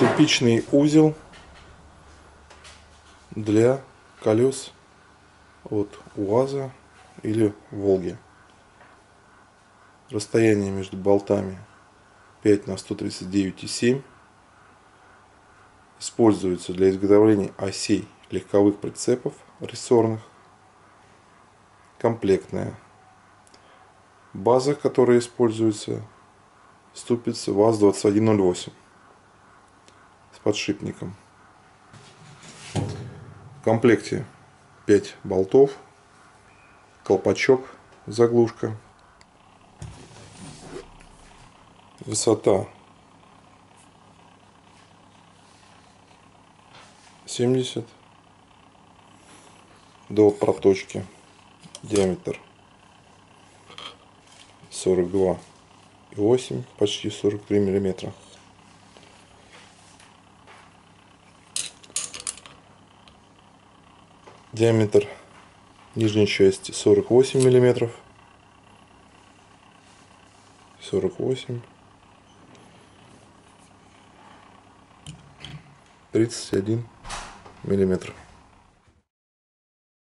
Ступичный узел для колес от УАЗа или Волги. Расстояние между болтами 5 на 139,7. Используется для изготовления осей легковых прицепов рессорных. Комплектная. База, которая используется, ступица ВАЗ-2108 с подшипником. В комплекте 5 болтов, колпачок, заглушка, высота 70 до проточки. Диаметр 42 и 8 почти 43 миллиметра диаметр нижней части 48 миллиметров. 48 31 миллиметр